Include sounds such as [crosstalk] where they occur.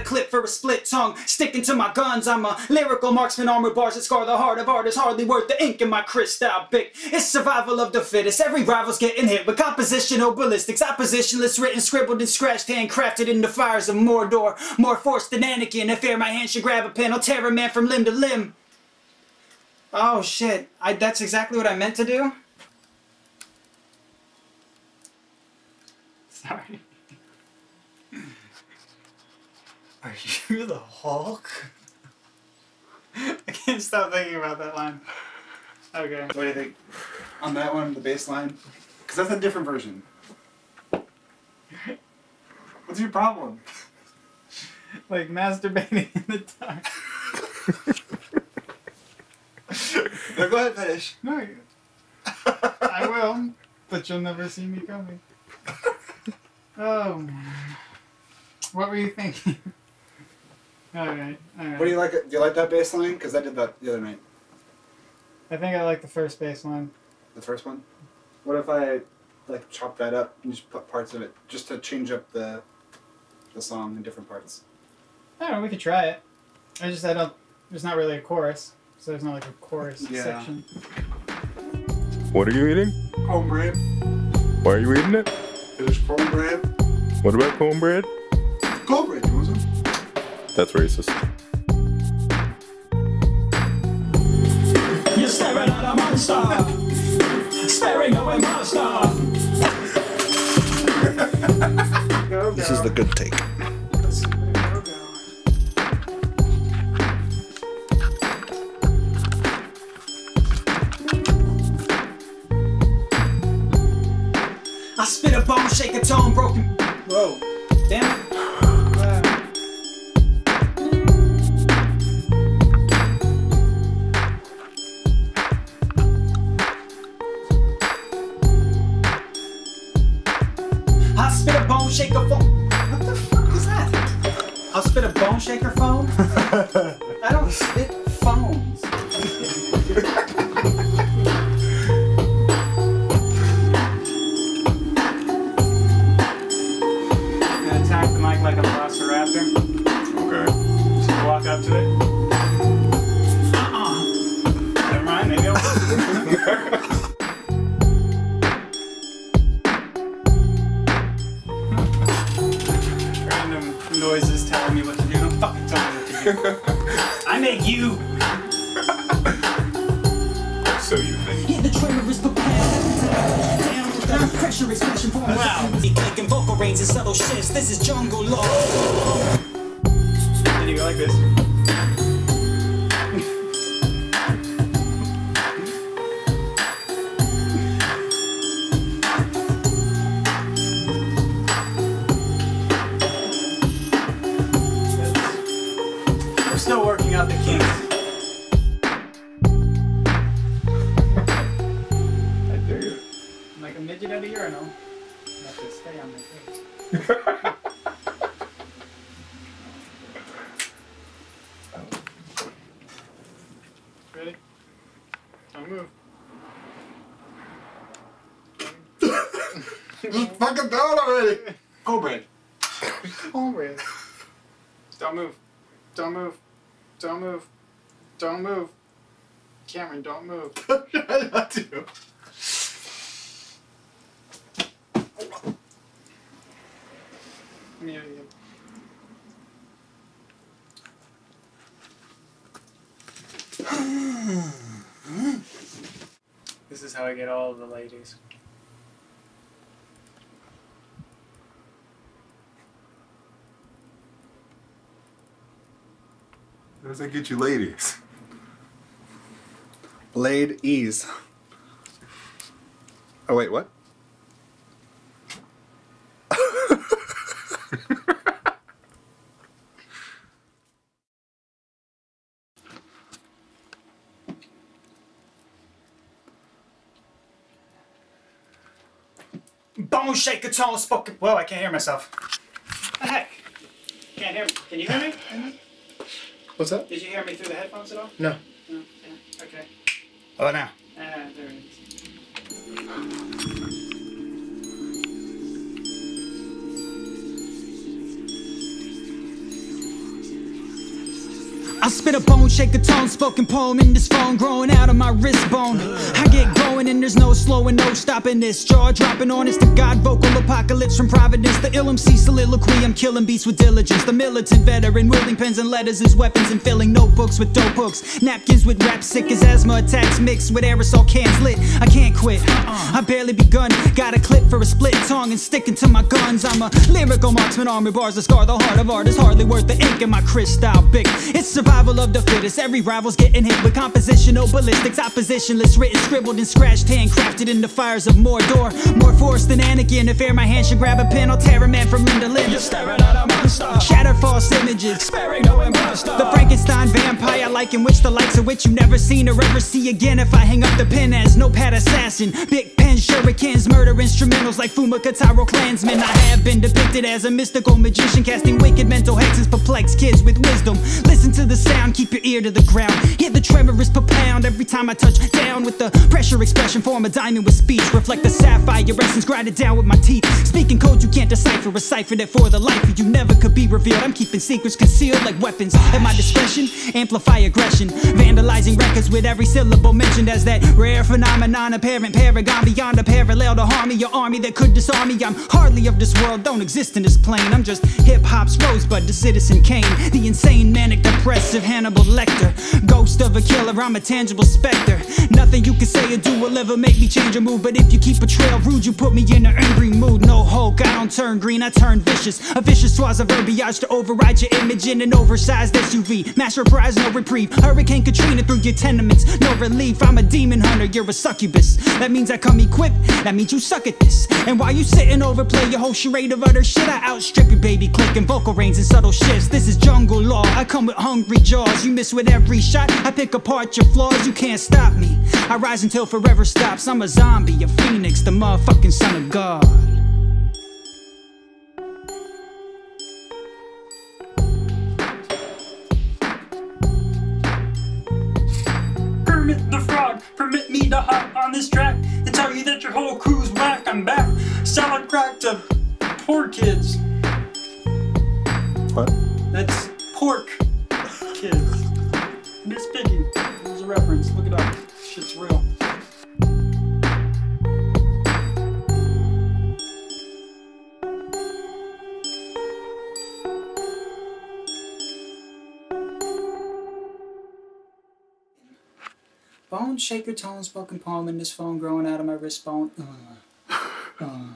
A clip for a split tongue, sticking to my guns. I'm a lyrical marksman, armor bars that scar the heart of art is hardly worth the ink in my crystal bic. It's survival of the fittest, every rival's getting hit with compositional ballistics. Oppositionless written, scribbled and scratched, handcrafted in the fires of Mordor. More force than Anakin, if ever my hand should grab a pen, I'll tear a man from limb to limb. Oh shit, I, that's exactly what I meant to do? [laughs] Sorry. Are you [laughs] the Hulk? I can't stop thinking about that line. Okay. What do you think? On that one, the bass line? Because that's a different version. What's your problem? [laughs] Like masturbating in the dark. No, go ahead, finish. [laughs] No, I will, but you'll never see me coming. Oh man. What were you thinking? Alright, alright. What do you like? Do you like that bass line? Because I did that the other night. I think I like the first bass line. The first one. What if I like chop that up and just put parts of it just to change up the the song in different parts? I don't know, we could try it. I just I don't there's not really a chorus. So there's not like a chorus Yeah. section. What are you eating? Cornbread. Why are you eating it? It is cornbread. What about cornbread? Cornbread, you want some? That's racist. You're staring at a monster. staring at a monster. Go, This is the good take. go, go. I spit a bone, shake a tone, broken. Whoa, damn it. Spit a shake a phone. What the fuck is that? I'll spit a bone shaker phone? [laughs] I don't spit you. So you think. Yeah, the trailer is prepared. Down with the pressure expression for Wow. He clicking vocal range and subtle shifts. This is jungle law. Then you go like this. A midget at a urinal. I have to stay on my face. Ready? Don't move. Just fucking do it already. Cornbread. Cornbread. Don't move. Don't move. Don't move. Don't move. Cameron, don't move. [laughs] Try not to. Let. This is how I get all the ladies. How does that get you ladies? Blade ease. Oh wait, what? Bone shaker tone spoken. Whoa, I can't hear myself. What the heck? Can't hear me. Can you hear me? What's that? Did you hear me through the headphones at all? No. No. Yeah. Okay. Oh, now. Ah, there it is. I spit a bone, shake a tone, spoken poem in this phone, growing out of my wrist bone. I get going and there's no slowing, no stopping this. Jaw dropping on honest to God, vocal apocalypse from Providence. The ill MC soliloquy, I'm killing beats with diligence. The militant veteran, wielding pens and letters as weapons and filling notebooks with dope hooks. Napkins with rap sick as asthma attacks mixed with aerosol cans lit. I can't quit, uh-uh. I barely begun. Got a clip for a split tongue and sticking to my guns. I'm a lyrical marksman, armor bars that scar the heart of art is hardly worth the ink in my crystal bic. It's survival of the fittest. Every rival's getting hit with compositional ballistics, oppositionless, written, scribbled, and scratched, handcrafted in the fires of Mordor. More force than Anakin. If air my hand should grab a pen, I'll tear a man from limb to limb. You're staring at a monster. Shatter false images. Sparing no imposter. The Frankenstein vampire, in which the likes of which you never seen or ever see again. If I hang up the pen as notepad assassin, bic pen shurikens, murder instrumentals like Fuma Kotaro clansmen. I have been depicted as a mystical magician, casting wicked mental hexes, perplex kids with wisdom. Listen to the sound, keep your ear to the ground. Hear the tremor is per pound every time I touch down with the pressure expression. Form a diamond with speech, reflect the sapphire essence, grind it down with my teeth. Speaking code you can't decipher, a cipher that for the life of you never could be revealed. I'm keeping secrets concealed like weapons at my discretion. Amplify aggression, vandalizing records with every syllable mentioned as that rare phenomenon, apparent paragon beyond a parallel to harm me. Your army that could disarm me. I'm hardly of this world, don't exist in this plane. I'm just hip hop's rosebud to Citizen Kane, the insane, manic, depressive Hannibal Lecter, ghost of a killer. I'm a tangible specter. Nothing you can say or do will ever make me change a move. But if you keep a trail rude, you put me in an angry mood. No Hulk, I don't turn green, I turn vicious. A vicious swaz of verbiage to override your image in an oversized SUV. Mass reprise, no reprieve. Hurricane Katrina through your tenements, no relief. I'm a demon hunter, you're a succubus. That means I come equipped, that means you suck at this. And while you sit and overplay your whole charade of utter shit, I outstrip you, baby. Clicking vocal range and subtle shifts. This is jungle law. I come with hungry jaws. You miss with every shot. I pick apart your flaws. You can't stop me. I rise until forever stops. I'm a zombie, a phoenix, the motherfucking son of God. Permit the frog, permit me to hop on this track and tell you that your whole crew's whack. I'm back, selling crack to poor kids. What? Reference. Look it up. Shit's real. Bone shaker tone spoken poem in this phone growing out of my wrist bone. Ugh.